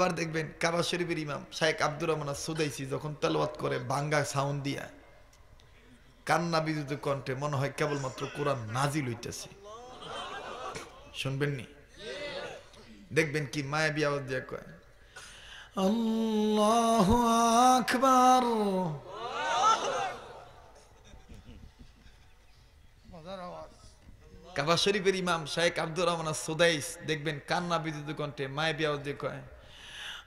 আবার দেখবেন কাবা শরীফের ইমাম শাহেক আব্দুর রহমান সুদাইসি যখন তেলাওয়াত করে বাঙ্গা সাউন্ড দিয়া কান্না বিদ্যুৎ কণ্ঠে মনে হয় কেবলমাত্র কোরআন নাজিল হইতেছে। শুনবেন নি দেখবেন কি মায়াবী আওয়াজ দিয়া কয় আল্লাহ আকবার। কাবা শরীফের ইমাম শাহেক আব্দুর রহমান সুদাইস দেখবেন কান্না বিদ্যুৎ কণ্ঠে মায়াবী আওয়াজ দিয়ে কয়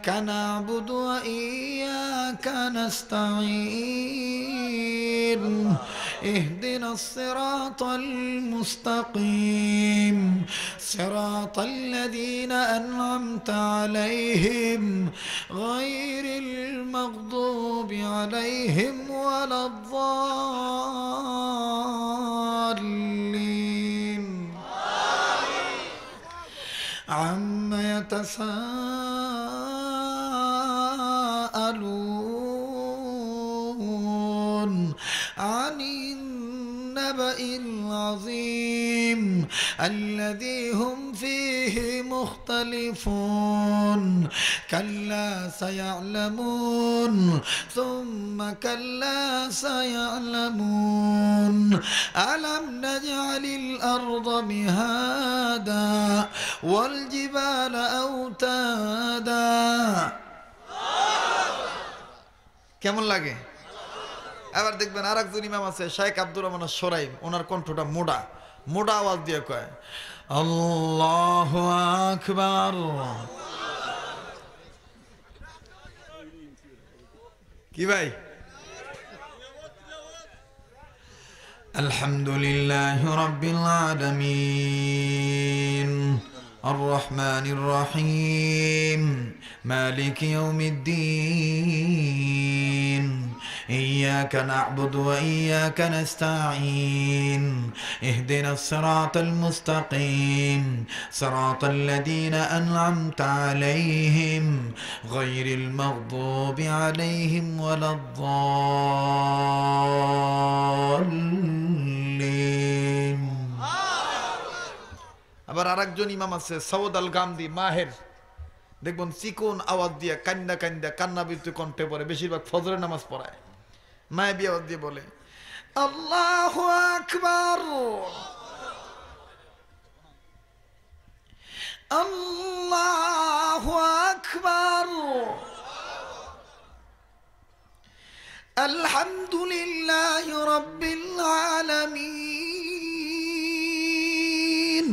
إياك نعبد وإياك نستعين. اهدنا الصراط المستقيم. صراط الذين أنعمت عليهم. غير المغضوب عليهم ولا الضالين. عما يتساءلون العظيم الذي هم فيه مختلفون كلا سيعلمون ثم كلا سيعلمون ألم نجعل الأرض مهادا والجبال أوتادا কেমন লাগে এবার দেখবেন আর একজন ইমাম আছে শাইখ আব্দুর রহমান সরাইম ওনার কণ্ঠটা মোডা মোডা আওয়াজ দিয়ে কয় আল্লাহ আকবার কি ভাই الحمد لله رب العالمين الرحمن الرحيم مالك يوم الدين إياك نعبد وإياك نستعين اهدنا الصراط المستقيم صراط الذين أنعمت عليهم غير المغضوب عليهم ولا الضالين আবার আরেকজন ইমাম আছে সৌদ আল গামদি মাহের দেখবেন চিকন আওয়াজ দিয়ে কান্না কান্দা কান্না বৃত্তি কণ্ঠে পড়ে বেশিরভাগ ফজরের নামাজ পড়ায় মায়াবী আওয়াজ দিয়ে বলে আল্লাহ আকবার আল্লাহ আকবার الحمد لله رب العالمين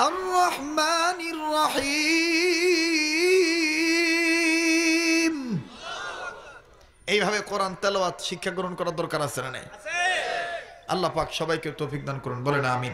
الرحمن الرحيم এইভাবে কোরআন তেলাওয়াত শিক্ষা গ্রহণ করার দরকার আছে না নেই? আল্লাহ পাক সবাইকে তৌফিক দান করুন। বলেন আমিন।